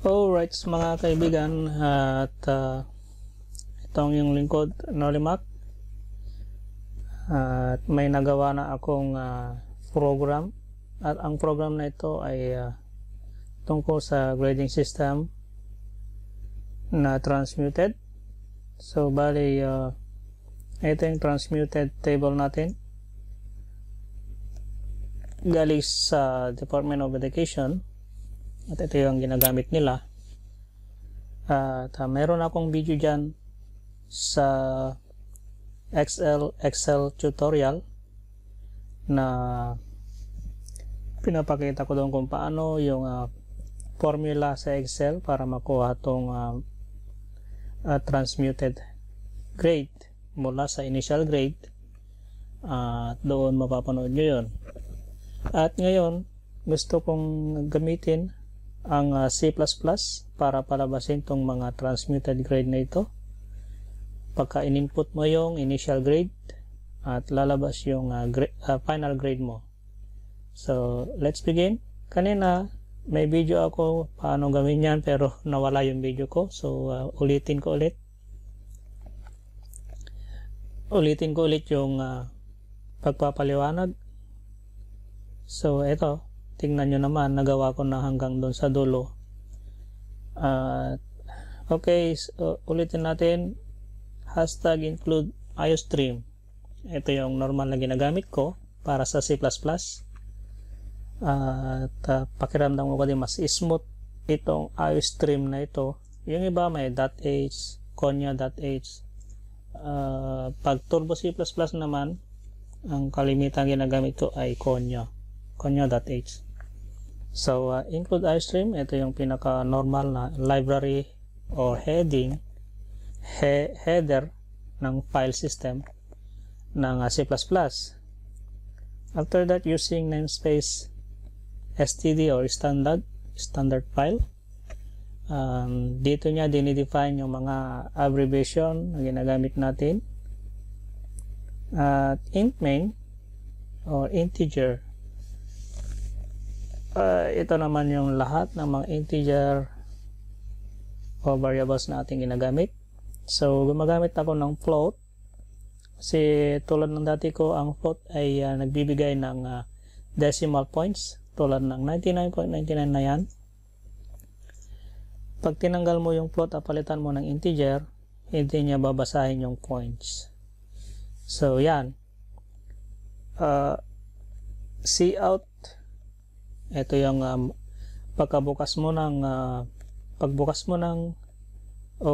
Alright mga kaibigan at uh, itong yung lingkod Nolimac at may nagawa na akong uh, program. At ang program na ito ay uh, tungkol sa grading system na transmuted. So bali uh, ito yung transmuted table natin. Galing sa Department of Education at ito yung ginagamit nila. At uh, meron akong video dyan sa Excel Excel tutorial na pinapakita ko doon kung paano yung uh, formula sa Excel para makuha tong uh, uh, transmuted grade mula sa initial grade. At uh, doon mapapanood nyo yun. At ngayon gusto kong gamitin ang uh, C++ para palabasin tong mga transmuted grade na ito. Pagka in-input mo yung initial grade at lalabas yung uh, grade, uh, final grade mo. So, let's begin. Kanina, may video ako paano gawin yan pero nawala yung video ko. So, uh, ulitin ko ulit. Ulitin ko ulit yung uh, pagpapaliwanag. So, ito tingnan nyo naman nagawa ko na hanggang doon sa dulo. At uh, okay so, ulitin natin. Hashtag include iostream. Ito yung normal na ginagamit ko para sa C++ at uh, pakiramdam ko din mas smooth itong iostream na ito. Yung iba may .h konya.h uh, pag turbo C++ naman ang kalimitan ginagamit ko ay konya. Konya.h So, uh, include iStream, ito yung pinaka-normal na library or heading, he header ng file system ng uh, C++. After that, using namespace std or standard, standard file, um, dito niya dinidefine yung mga abbreviation na ginagamit natin. At int main or integer uh, ito naman yung lahat ng mga integer o variables na ating ginagamit. So, gumagamit ako ng float. Kasi tulad ng dati ko, ang float ay uh, nagbibigay ng uh, decimal points. Tulad ng 99.99 na yan. Pag tinanggal mo yung float at palitan mo ng integer, hindi niya babasahin yung points. So, yan. Uh, out ito yung um, pagkabukas mo ng uh, pagbukas mo ng o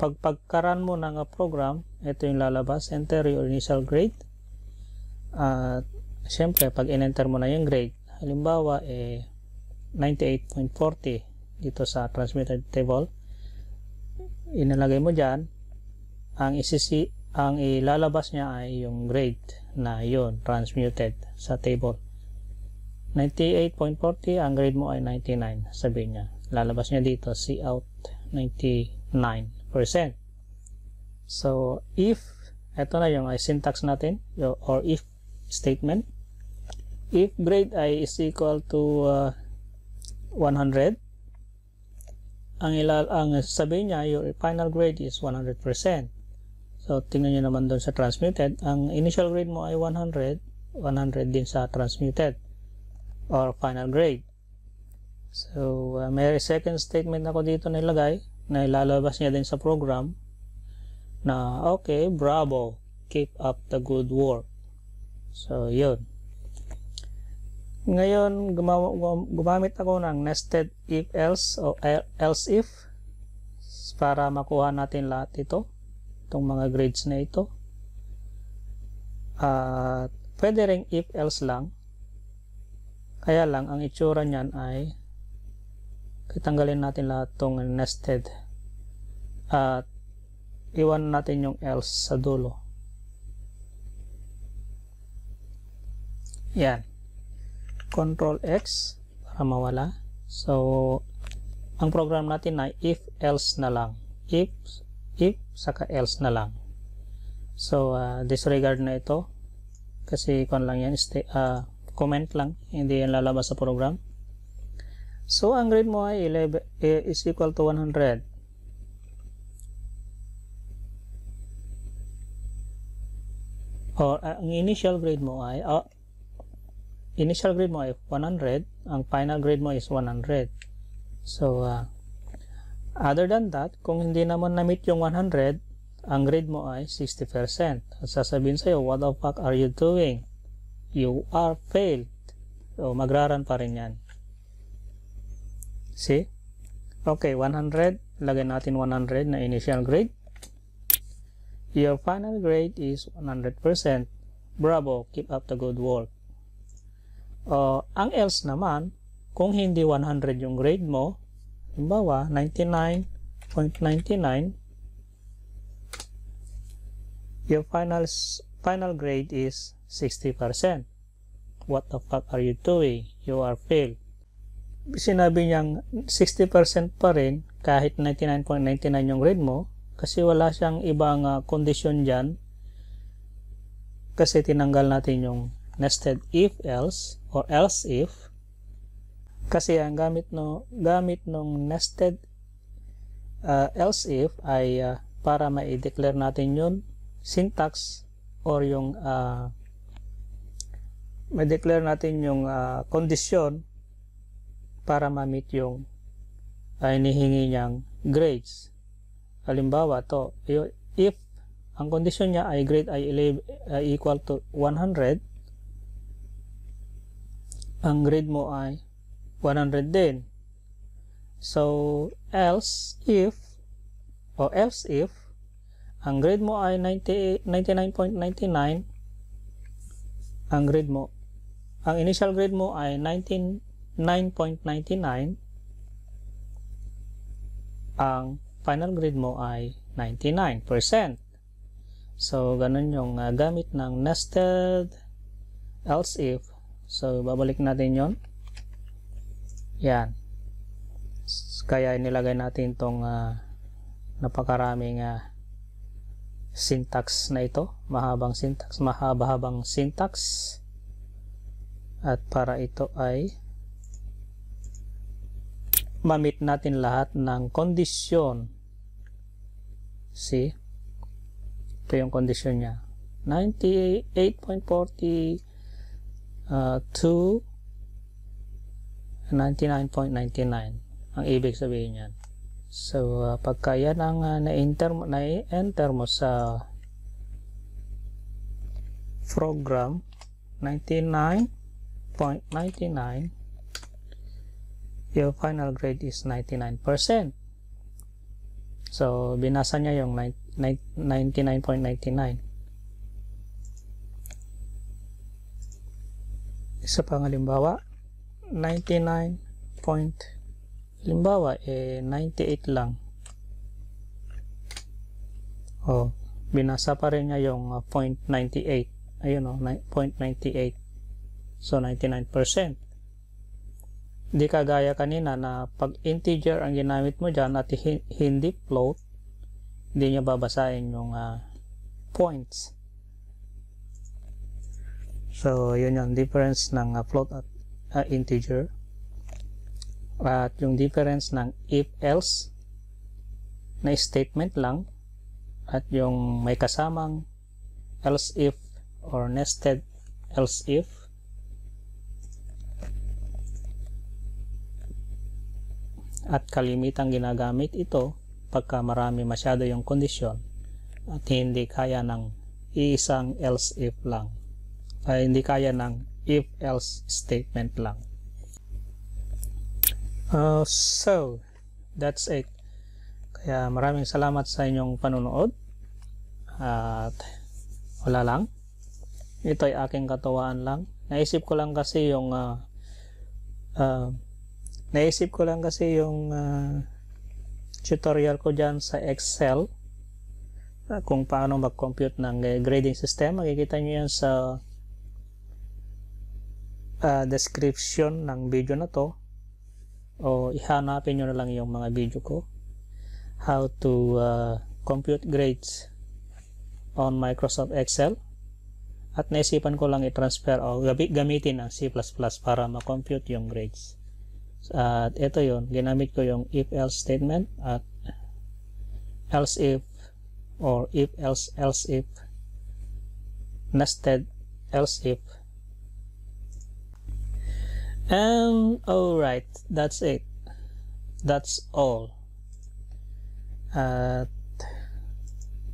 pagpagkaran mo ng uh, program ito yung lalabas enter your initial grade. At uh, syempre pag in-enter mo na yung grade halimbawa eh 98.40 dito sa transmitted table inalagay mo dyan ang isisi ang ilalabas niya ay yung grade na yon transmuted sa table 98.40 ang grade mo ay 99 sabihin niya. Lalabas niya dito C out 99% so if ito na yung syntax natin or if statement. If grade ay is equal to uh, 100 ang ilal ang sabihin niya your final grade is 100% so tingnan niyo naman doon sa transmuted. Ang initial grade mo ay 100 100 din sa transmuted or final grade. So, uh, may second statement ako dito nilagay na ilalabas niya din sa program na okay, bravo, keep up the good work. So, yun. Ngayon, gumamit ako ng nested if else o else if para makuha natin lahat ito, itong mga grades na ito. At pwede if else lang kaya lang, ang itsura niyan ay kitanggalin natin lahat tong nested at iwan natin yung else sa dulo. Yan. Control X para mawala. So, ang program natin ay if else na lang. If, if, saka else na lang. So, uh, disregard na ito. Kasi kung lang yan, stay, uh, comment lang, hindi yan lalabas sa program. So, ang grade mo ay 11, eh, is equal to 100. Or, uh, ang initial grade mo ay, uh, initial grade mo ay 100, ang final grade mo is 100. So, uh, other than that, kung hindi naman na-meet yung 100, ang grade mo ay 60%. At sasabihin sa'yo, what the fuck are you doing? You are failed. So, magraran pa rin yan. See? Okay, 100. Lagay natin 100 na initial grade. Your final grade is 100%. Bravo, keep up the good work. Uh, ang else naman, kung hindi 100 yung grade mo, halimbawa 99.99, your final final grade is 60%. What the fuck are you doing? You are failed. Sinabi niyang 60% pa rin kahit 99.99 yung grade mo kasi wala siyang ibang uh, kondisyon dyan kasi tinanggal natin yung nested if else or else if kasi ang gamit no gamit nung nested uh, else if ay uh, para ma-declare natin yun syntax or yung uh, ma-declare natin yung uh, kondisyon para ma-meet yung uh, inihingi niyang grades. Halimbawa to if ang kondisyon niya ay grade ay equal to 100 ang grade mo ay 100 din. So else if o else if ang grade mo ay 99.99 ang grade mo ang initial grade mo ay 99.99 ang final grade mo ay 99%. So, ganun yung uh, gamit ng nested else if. So, babalik natin yon Yan. Kaya nilagay natin tong uh, napakaraming uh, syntax na ito. Mahabang syntax, mahaba-habang syntax. At para ito ay mamit natin lahat ng kondisyon. See? Ito yung kondisyon niya. 98.40 uh, to 99.99 ang ibig sabihin niyan. So, uh, pagka yan ang uh, na-enter, na-enter mo sa program 99.99 your final grade is 99%. So, binasa niya yung 99.99. Isa pang halimbawa, 99 point, halimbawa, eh, 98 lang. Oh, binasa pa rin niya yung uh, point 98. Ayun oh, point 98. So, 99%. Hindi kagaya kanina na pag integer ang ginamit mo dyan at hindi float, hindi niya babasahin yung uh, points. So, yun yung difference ng uh, float at uh, integer. At yung difference ng if-else na statement lang at yung may kasamang else if or nested else if at kalimitang ginagamit ito pagka marami masyado yung kondisyon at hindi kaya ng isang else if lang. Ay hindi kaya ng if else statement lang. Uh, so that's it. Kaya maraming salamat sa inyong panunood at wala lang. Ito ay aking katuwaan lang. Naisip ko lang kasi yung uh, uh, Naisip ko lang kasi yung uh, tutorial ko dyan sa Excel uh, kung paano mag-compute ng uh, grading system. Makikita nyo yan sa uh, description ng video na to o ihanapin nyo na lang yung mga video ko how to uh, compute grades on Microsoft Excel at naisipan ko lang i-transfer o gamitin ang C++ para ma-compute yung grades. At ito yon ginamit ko yung if-else statement at else if or if else if nested else if. And alright that's it. That's all. At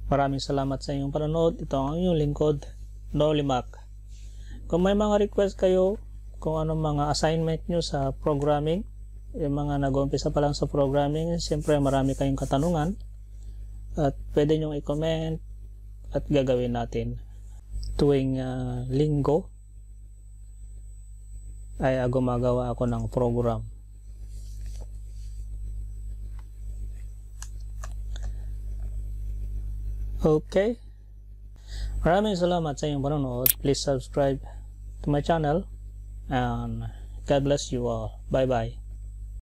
maraming salamat sa inyong panonood. Ito ang inyong lingkod Noli Mac. Kung may mga request kayo kung anong mga assignment nyo sa programming. Yung mga nag-umpisa pa lang sa programming siyempre marami kayong katanungan at pwede nyong i-comment at gagawin natin. Tuwing uh, linggo ay uh, gumagawa ako ng program. Okay. Maraming salamat sa inyong panonood. Please subscribe to my channel and God bless you all. Bye bye